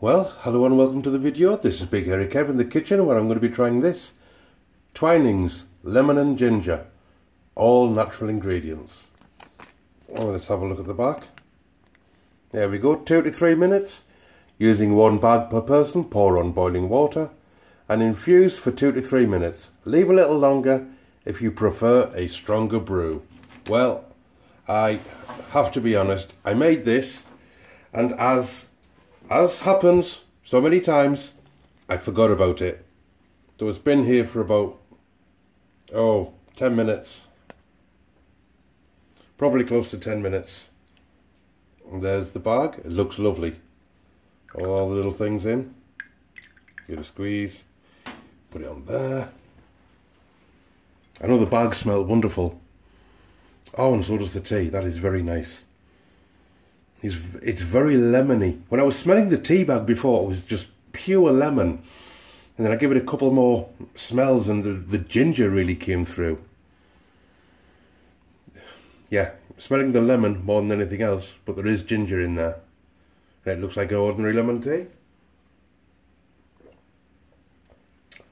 Well, hello and welcome to the video. This is Big Hairy Kev in the kitchen where I'm going to be trying this. Twinings, lemon and ginger. All natural ingredients. Oh, let's have a look at the back. There we go, two to three minutes. Using one bag per person, pour on boiling water and infuse for two to three minutes. Leave a little longer if you prefer a stronger brew. Well, I have to be honest, I made this and as as happens so many times, I forgot about it. So it's been here for about, oh, 10 minutes. Probably close to 10 minutes. And there's the bag. It looks lovely. All the little things in. Give it a squeeze. Put it on there. I know the bag smelled wonderful. Oh, and so does the tea. That is very nice. It's, it's very lemony. When I was smelling the tea bag before, it was just pure lemon. And then I give it a couple more smells and the, the ginger really came through. Yeah, smelling the lemon more than anything else, but there is ginger in there. And it looks like an ordinary lemon tea.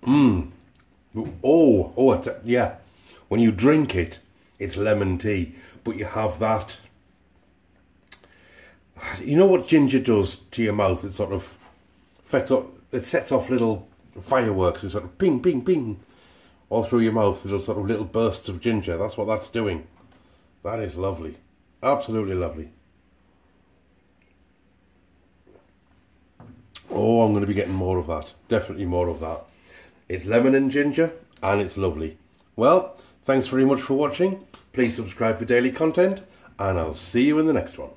Mmm. Oh, oh, yeah. When you drink it, it's lemon tea, but you have that you know what ginger does to your mouth? It sort of off, it sets off little fireworks and sort of ping, ping, ping all through your mouth. Little sort of little bursts of ginger. That's what that's doing. That is lovely. Absolutely lovely. Oh, I'm going to be getting more of that. Definitely more of that. It's lemon and ginger and it's lovely. Well, thanks very much for watching. Please subscribe for daily content and I'll see you in the next one.